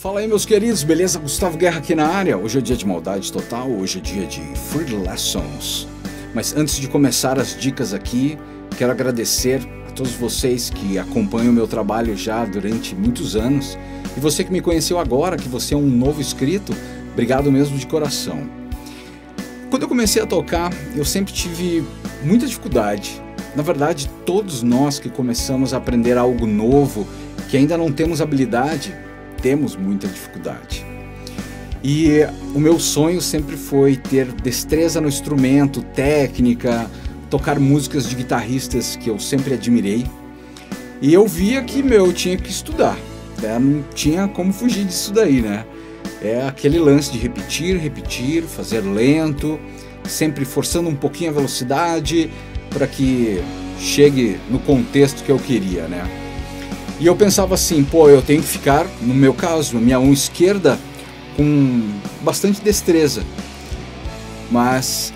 Fala aí, meus queridos, beleza? Gustavo Guerra aqui na área. Hoje é dia de maldade total, hoje é dia de Free Lessons. Mas antes de começar as dicas aqui, quero agradecer a todos vocês que acompanham o meu trabalho já durante muitos anos. E você que me conheceu agora, que você é um novo inscrito, obrigado mesmo de coração. Quando eu comecei a tocar, eu sempre tive muita dificuldade. Na verdade, todos nós que começamos a aprender algo novo, que ainda não temos habilidade, temos muita dificuldade. E o meu sonho sempre foi ter destreza no instrumento, técnica, tocar músicas de guitarristas que eu sempre admirei. E eu via que, meu, eu tinha que estudar. Né? Não tinha como fugir disso daí, né? É aquele lance de repetir, repetir, fazer lento, sempre forçando um pouquinho a velocidade para que chegue no contexto que eu queria, né? E eu pensava assim, pô, eu tenho que ficar, no meu caso, minha mão esquerda com bastante destreza. Mas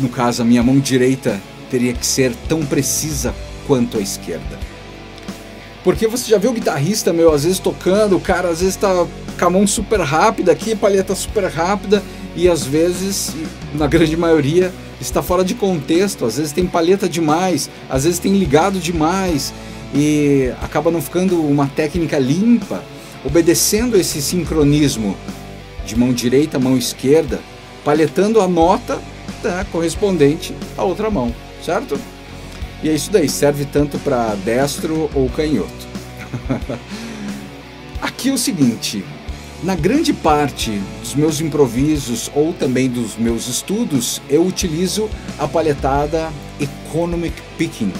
no caso a minha mão direita teria que ser tão precisa quanto a esquerda. Porque você já viu o guitarrista, meu, às vezes tocando, o cara às vezes tá com a mão super rápida aqui, palheta super rápida, e às vezes, na grande maioria, está fora de contexto, às vezes tem palheta demais, às vezes tem ligado demais, e acaba não ficando uma técnica limpa, obedecendo esse sincronismo de mão direita, mão esquerda, palhetando a nota né, correspondente à outra mão, certo? E é isso daí, serve tanto para destro ou canhoto. Aqui é o seguinte, na grande parte dos meus improvisos ou também dos meus estudos, eu utilizo a palhetada Economic Picking,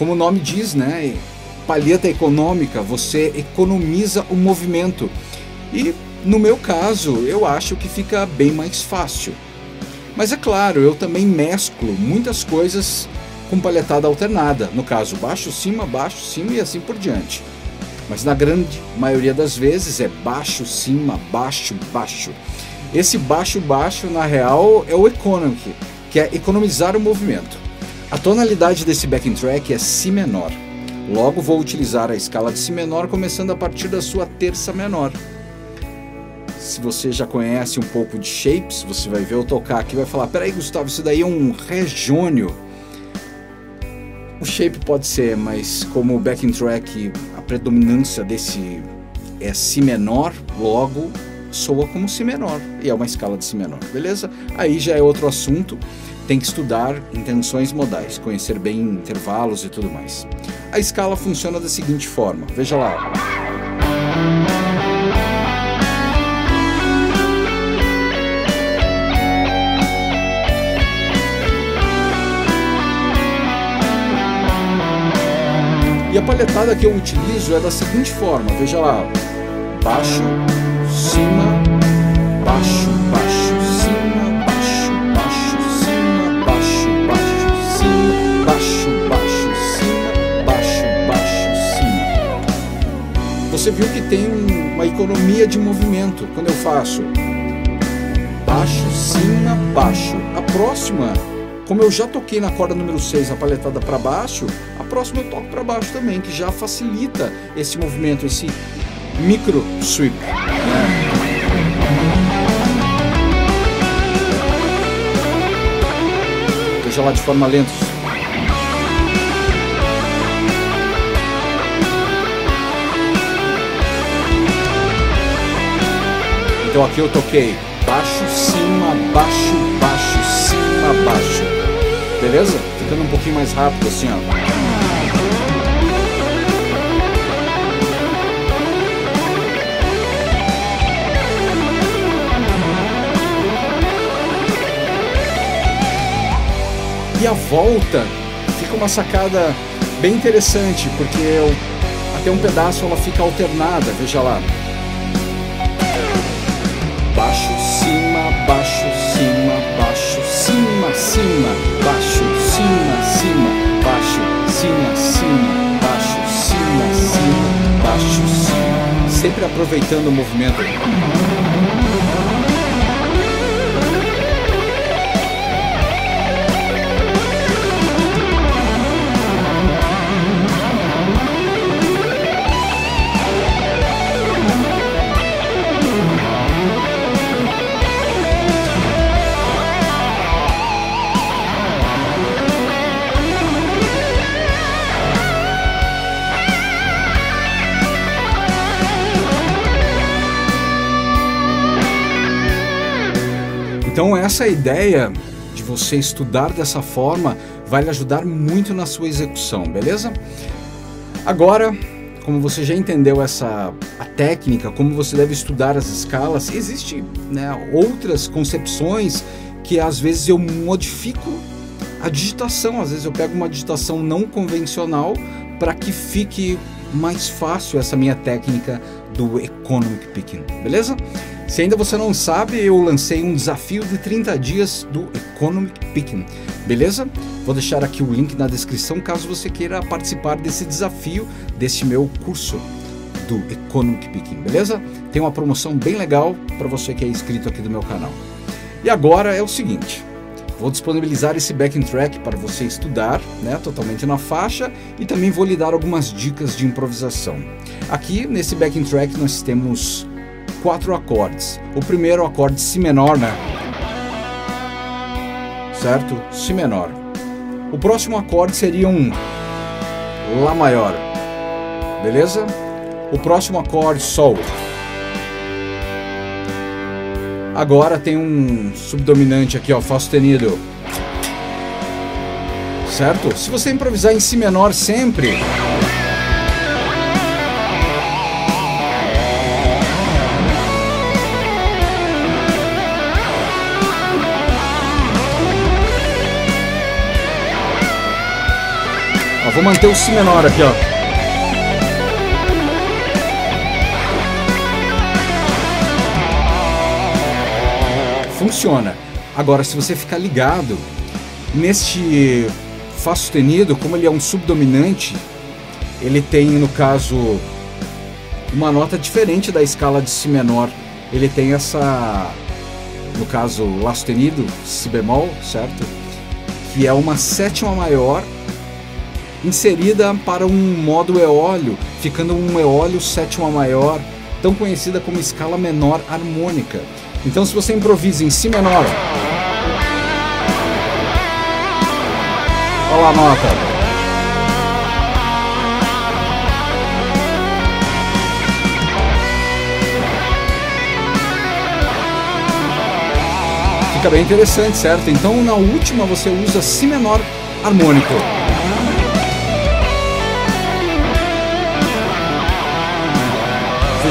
como o nome diz, né? Palheta econômica, você economiza o movimento. E no meu caso, eu acho que fica bem mais fácil. Mas é claro, eu também mesclo muitas coisas com palhetada alternada, no caso baixo, cima, baixo, cima e assim por diante. Mas na grande maioria das vezes é baixo, cima, baixo, baixo. Esse baixo, baixo, na real, é o economic, que é economizar o movimento. A tonalidade desse backing track é Si menor. Logo vou utilizar a escala de Si menor começando a partir da sua terça menor. Se você já conhece um pouco de shapes, você vai ver eu tocar aqui e vai falar: peraí, Gustavo, isso daí é um Ré jônio. O shape pode ser, mas como o backing track, a predominância desse é Si menor, logo soa como Si menor e é uma escala de Si menor, beleza? Aí já é outro assunto tem que estudar intenções modais, conhecer bem intervalos e tudo mais. A escala funciona da seguinte forma, veja lá. E a palhetada que eu utilizo é da seguinte forma, veja lá, baixo, cima, baixo, você viu que tem uma economia de movimento quando eu faço baixo, cima, baixo. A próxima, como eu já toquei na corda número 6 a palhetada para baixo, a próxima eu toco para baixo também, que já facilita esse movimento, esse micro sweep. Né? Lá de forma lenta. Então aqui eu toquei baixo, cima, baixo, baixo, cima, baixo. Beleza? Ficando um pouquinho mais rápido assim, ó. E a volta fica uma sacada bem interessante, porque eu, até um pedaço ela fica alternada, veja lá. Baixo, cima, baixo, cima, baixo, cima, cima, baixo, cima, cima, baixo, cima, cima, baixo, cima, cima, baixo, cima. Sempre aproveitando o movimento. Então essa ideia de você estudar dessa forma vai lhe ajudar muito na sua execução, beleza? Agora, como você já entendeu essa a técnica, como você deve estudar as escalas, existe né, outras concepções que às vezes eu modifico a digitação, às vezes eu pego uma digitação não convencional para que fique mais fácil essa minha técnica do Economic Picking, beleza? Se ainda você não sabe, eu lancei um desafio de 30 dias do Economic Picking, beleza? Vou deixar aqui o link na descrição caso você queira participar desse desafio, desse meu curso do Economic Picking, beleza? Tem uma promoção bem legal para você que é inscrito aqui do meu canal. E agora é o seguinte, Vou disponibilizar esse backing track para você estudar, né, totalmente na faixa, e também vou lhe dar algumas dicas de improvisação. Aqui nesse backing track nós temos quatro acordes. O primeiro acorde si menor, né? Certo? Si menor. O próximo acorde seria um Lá maior. Beleza? O próximo acorde Sol. Agora tem um subdominante aqui, ó, Fá sustenido. Certo? Se você improvisar em Si menor sempre, Vou manter o Si menor aqui, ó. Funciona. Agora, se você ficar ligado, neste Fá sustenido, como ele é um subdominante, ele tem, no caso, uma nota diferente da escala de Si menor. Ele tem essa, no caso, Lá sustenido, Si bemol, certo? Que é uma sétima maior inserida para um modo eólio, ficando um eólio sétima maior, tão conhecida como escala menor harmônica. Então se você improvisa em Si menor, olha a nota. Fica bem interessante, certo? Então na última você usa Si menor harmônico.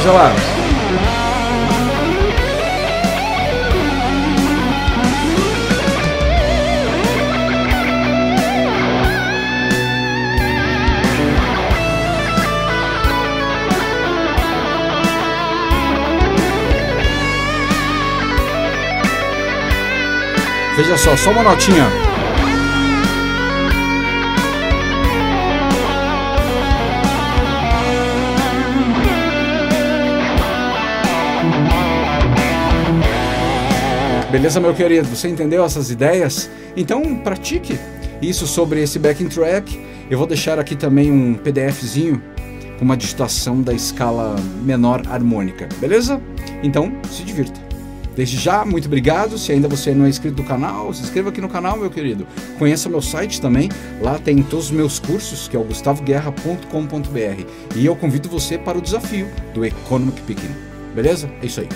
Veja lá. Veja só, só uma notinha. Beleza, meu querido? Você entendeu essas ideias? Então pratique isso sobre esse backing track. Eu vou deixar aqui também um PDFzinho com uma digitação da escala menor harmônica, beleza? Então se divirta. Desde já, muito obrigado. Se ainda você não é inscrito no canal, se inscreva aqui no canal, meu querido. Conheça meu site também. Lá tem todos os meus cursos, que é o gustavoguerra.com.br. E eu convido você para o desafio do Economic Picking. Beleza? É isso aí.